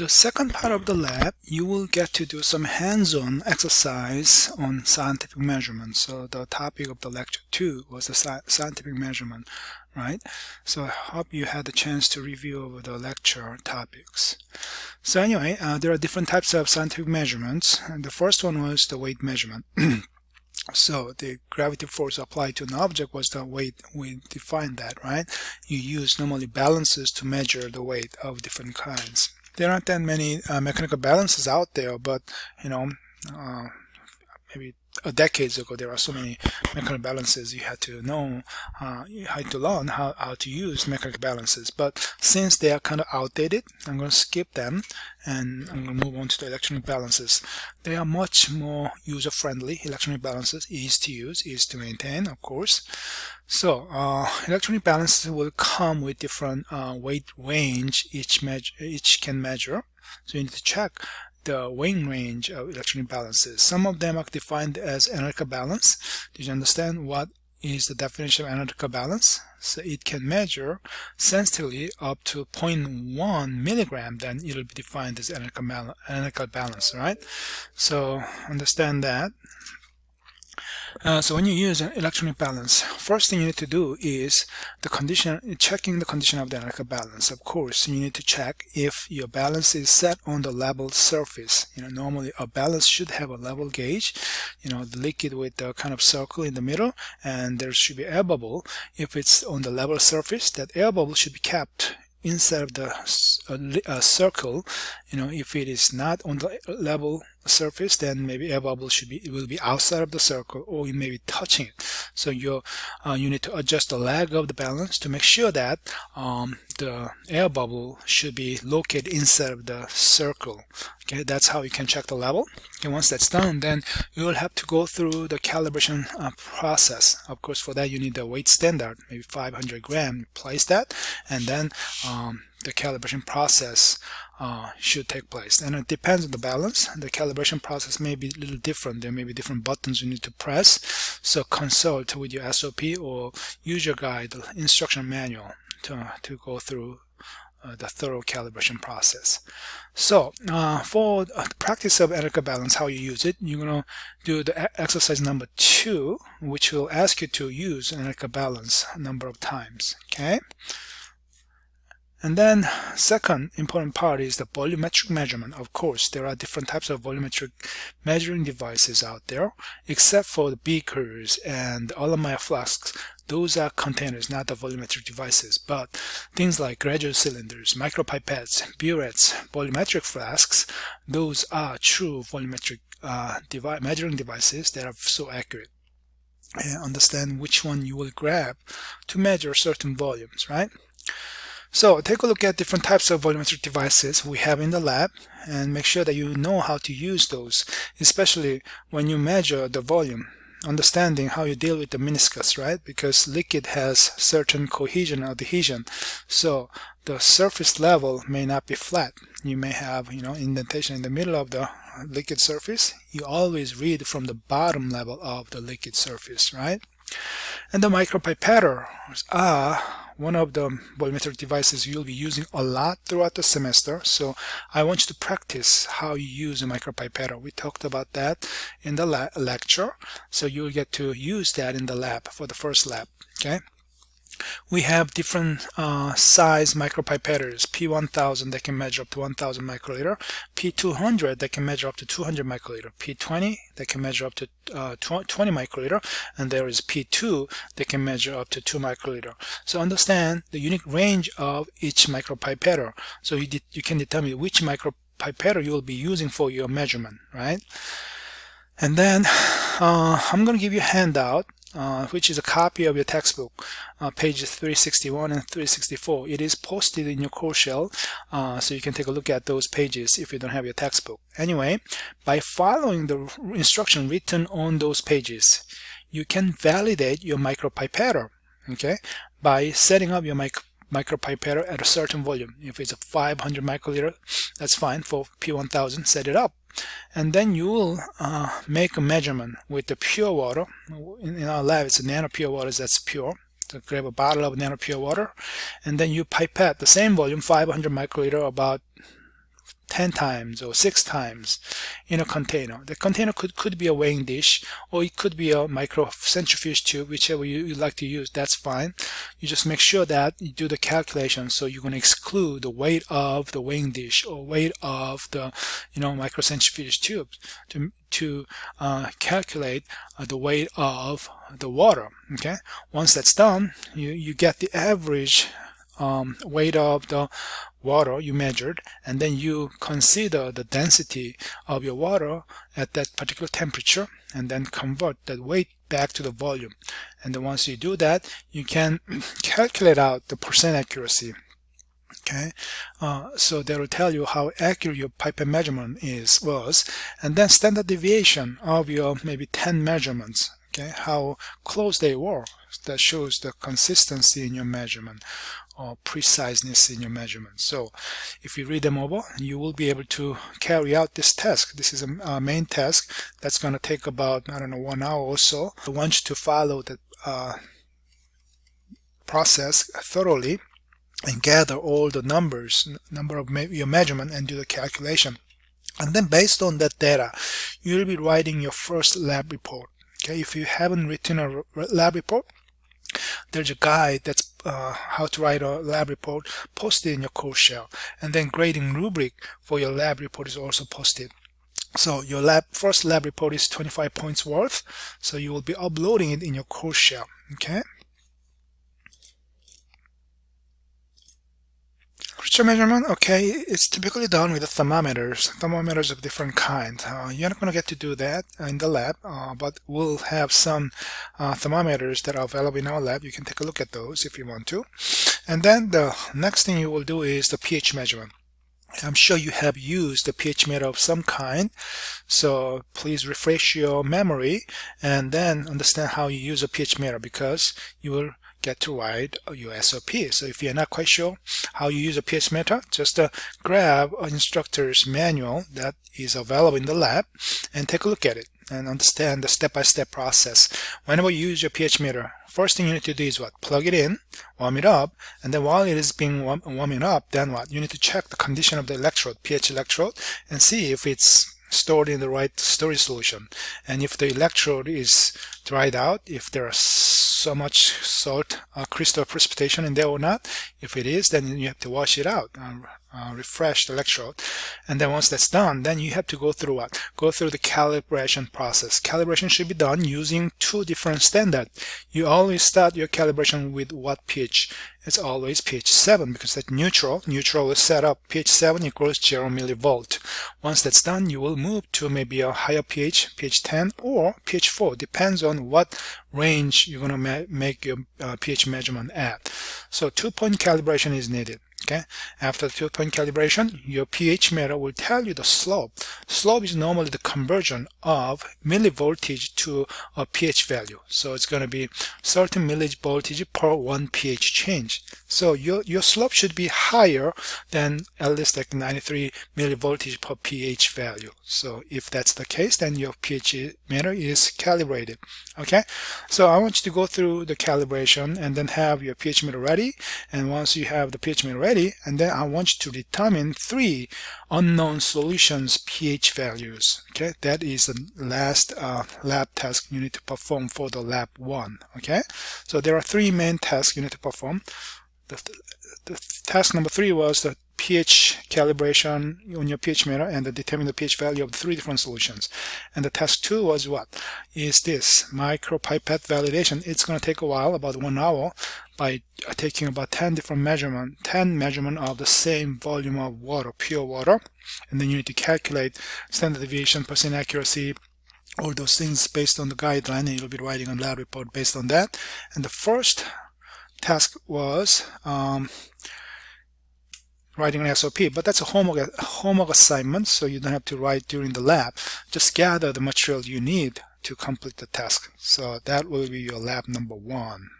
The second part of the lab, you will get to do some hands-on exercise on scientific measurement. So the topic of the lecture 2 was the sci scientific measurement, right? So I hope you had the chance to review over the lecture topics. So anyway, uh, there are different types of scientific measurements. And the first one was the weight measurement. So the gravity force applied to an object was the weight we defined that, right? You use normally balances to measure the weight of different kinds there aren't that many uh, mechanical balances out there, but you know, uh, maybe decades ago there are so many mechanical balances you had to know uh, you had to learn how, how to use mechanical balances. But since they are kind of outdated I'm going to skip them and I'm going to move on to the electronic balances. They are much more user-friendly. Electronic balances easy to use easy to maintain of course. So uh, electronic balances will come with different uh, weight range each measure each can measure. So you need to check the weighing range of electronic balances. Some of them are defined as analytical balance. Did you understand what is the definition of analytical balance? So it can measure sensitively up to 0.1 milligram, then it will be defined as analytical balance, right? So understand that. Uh, so when you use an electronic balance, first thing you need to do is the condition, checking the condition of the electrical balance. Of course, you need to check if your balance is set on the level surface. You know, normally a balance should have a level gauge, you know, the liquid with a kind of circle in the middle, and there should be air bubble. If it's on the level surface, that air bubble should be kept inside of the uh, circle you know if it is not on the level surface then maybe air bubble should be it will be outside of the circle or it may be touching it. So you uh, you need to adjust the lag of the balance to make sure that um, the air bubble should be located inside of the circle. Okay that's how you can check the level. And once that's done then you will have to go through the calibration uh, process. Of course for that you need the weight standard maybe 500 gram place that and then um, the calibration process uh, should take place. And it depends on the balance. The calibration process may be a little different. There may be different buttons you need to press. So consult with your SOP or user guide, instruction manual to, to go through uh, the thorough calibration process. So uh, for the practice of analytical balance, how you use it, you're going to do the exercise number two, which will ask you to use analytical balance a number of times. Okay. And then second important part is the volumetric measurement. Of course, there are different types of volumetric measuring devices out there, except for the beakers and the Erlenmeyer flasks. Those are containers, not the volumetric devices. But things like graduate cylinders, micropipettes, burettes, volumetric flasks, those are true volumetric uh, measuring devices that are so accurate. And understand which one you will grab to measure certain volumes, right? So take a look at different types of volumetric devices we have in the lab and make sure that you know how to use those, especially when you measure the volume understanding how you deal with the meniscus, right? Because liquid has certain cohesion or adhesion. So the surface level may not be flat. You may have, you know, indentation in the middle of the liquid surface. You always read from the bottom level of the liquid surface, right? And the micropipetters are one of the volumetric devices you'll be using a lot throughout the semester. So I want you to practice how you use a micropipetter. We talked about that in the lecture. So you'll get to use that in the lab for the first lab. Okay we have different uh, size micropipetters. P1000 that can measure up to 1000 microliter. P200 that can measure up to 200 microliter. P20 that can measure up to uh, 20 microliter. And there is P2 that can measure up to 2 microliter. So understand the unique range of each micropipetter. So you, you can determine which micropipetter you will be using for your measurement right? And then uh, I'm going to give you a handout uh, which is a copy of your textbook, uh, pages 361 and 364. It is posted in your course shell, uh, so you can take a look at those pages if you don't have your textbook. Anyway, by following the instruction written on those pages, you can validate your micropipetter, okay, by setting up your mic micropipetter at a certain volume. If it's a 500 microliter, that's fine. For P1000, set it up and then you will uh, make a measurement with the pure water in, in, our lab it's nano pure water that's pure so grab a bottle of nano pure water and then you pipette the same volume 500 microliter about 10 times or 6 times in a container. The container could, could be a weighing dish or it could be a micro centrifuge tube, whichever you, you like to use, that's fine. You just make sure that you do the calculation so you're going to exclude the weight of the weighing dish or weight of the you know micro centrifuge tube to, to uh, calculate uh, the weight of the water. Okay, once that's done, you, you get the average um, weight of the water you measured and then you consider the density of your water at that particular temperature and then convert that weight back to the volume. And then once you do that you can calculate out the percent accuracy. Okay? Uh, so they will tell you how accurate your pipette measurement is was and then standard deviation of your maybe 10 measurements. Okay? How close they were. That shows the consistency in your measurement or preciseness in your measurement. So if you read them over, you will be able to carry out this task. This is a, a main task that's going to take about, I don't know, one hour or so. I want you to follow the uh, process thoroughly and gather all the numbers, number of me your measurement and do the calculation. And then based on that data, you'll be writing your first lab report. Okay, if you haven't written a lab report, there's a guide that's uh, how to write a lab report posted in your course shell. And then grading rubric for your lab report is also posted. So your lab first lab report is 25 points worth. So you will be uploading it in your course shell okay Temperature measurement, okay, it's typically done with the thermometers, thermometers of different kind. Uh, you're not going to get to do that in the lab, uh, but we'll have some uh, thermometers that are available in our lab. You can take a look at those if you want to. And then the next thing you will do is the pH measurement. I'm sure you have used the pH meter of some kind, so please refresh your memory and then understand how you use a pH meter because you will get to write your SOP. So if you're not quite sure how you use a pH meter, just uh, grab an instructor's manual that is available in the lab and take a look at it and understand the step-by-step -step process. Whenever you use your pH meter, first thing you need to do is what? Plug it in, warm it up, and then while it is being warm, warming up, then what? You need to check the condition of the electrode, pH electrode, and see if it's stored in the right storage solution. And if the electrode is dried out, if there are so much salt uh, crystal precipitation in there or not. If it is, then you have to wash it out, uh, uh, refresh the electrode. And then once that's done, then you have to go through what? Go through the calibration process. Calibration should be done using two different standards. You always start your calibration with what pH? It's always pH 7 because that's neutral. Neutral is set up pH 7 equals 0 millivolt. Once that's done, you will move to maybe a higher pH, pH 10 or pH 4. Depends on what range you're going to make your uh, pH measurement at. So two-point calibration is needed okay? After the two-point calibration your pH meter will tell you the slope. Slope is normally the conversion of millivoltage to a pH value. So it's going to be certain millivoltage per one pH change so your your slope should be higher than at least like 93 millivoltage per pH value. So if that's the case then your pH meter is calibrated okay? So I want you to go through the calibration and then have your pH meter ready. And once you have the pH meter ready and then I want you to determine three unknown solutions pH values okay? That is the last uh, lab task you need to perform for the lab one okay? So there are three main tasks you need to perform the, the task number three was the pH calibration on your pH meter and determine the pH value of three different solutions. And the task two was what? Is this micropipette validation. It's going to take a while, about one hour, by taking about 10 different measurement, 10 measurement of the same volume of water, pure water. And then you need to calculate standard deviation, percent accuracy, all those things based on the guideline and you'll be writing a lab report based on that. And the first task was um, writing an SOP, but that's a homework, homework assignment, so you don't have to write during the lab. Just gather the material you need to complete the task. So that will be your lab number one.